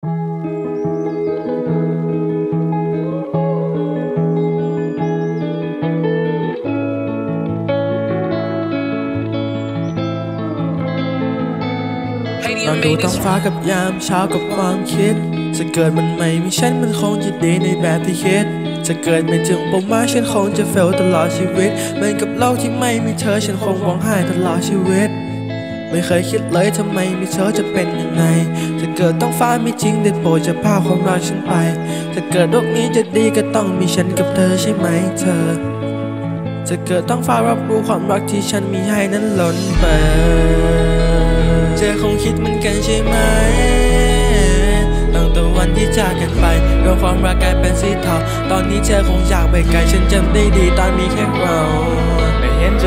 นอนดูท้องฟ้ากับยามเช้ากับความคิด จะเกิดมันไม่มีฉันมันคงจะดีในแบบที่คิด จะเกิดไม่ถึงผมว่าฉันคงจะเฟลตลอดชีวิต เหมือนกับโลกที่ไม่มีเธอฉันคงร้องไห้ตลอดชีวิต ไม่เคยคิดเลยทำไมมีเธอจะเป็นยังไงจะเกิดต้องฟ้าไม่จริงได้โปรดจะพาความรักฉันไป ถ้าเกิดโลกนี้จะดีก็ต้องมีฉันกับเธอใช่ไหมเธอ จะเกิดต้องฟ้ารับรู้ความรักที่ฉันมีให้นั้นล้นเปิดเธอคงคิดเหมือนกันใช่ไหมตั้งแต่วันที่จากกันไปเรื่องความรักกลายเป็นสีเทาตอนนี้เธอคงอยากไปไกลฉันจำได้ดีตอนมีแค่เรา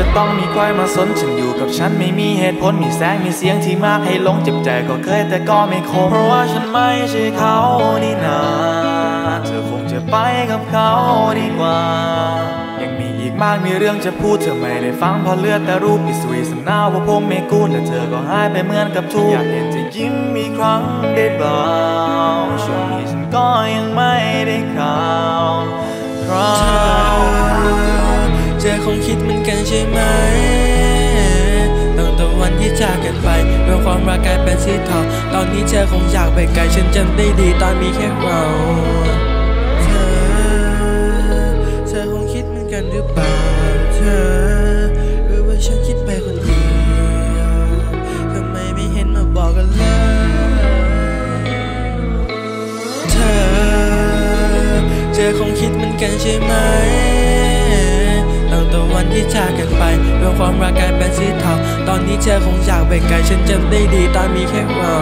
จะต้องมีใครมาสนฉันอยู่กับฉันไม่มีเหตุผลมีแสงมีเสียงที่มากให้หลงเจ็บใจก็เคยแต่ก็ไม่คงเพราะว่าฉันไม่ใช่เขานี่นาเธอคงจะไปกับเขาดีกว่า ยังมีอีกมากมีเรื่องจะพูดเธอไม่ได้ฟังพราเลือดแต่รูปอิสวีสำนาว่าผมไม่กู้แต่เธอก็หายไปเหมือนกับทุกอยากเห็นเธอยิ้มอีครั้งได้เปล่าช่ คงคิดเหมือนกันใช่ไหมตั้งแต่วันที่จากกันไปเรื่อความรักกลายเป็นสีเทาตอนนี้เธอคงอยากไปไกลฉันจำได้ดีตอนมีแค่เราเธอเธอคงคิดเหมือนกันหรือเปล่าเธอหรือว่าฉันคิดไปคนเดียวทำไมไม่เห็นมาบอกกันเลยเธอเธอคงคิดเหมือนกันใช่ไหม ที่จากกันไปเรื่องความรักกลายเป็นสีเทาตอนนี้เธอคงอยากไปไกลฉันจำได้ดีตอนมีแค่เรา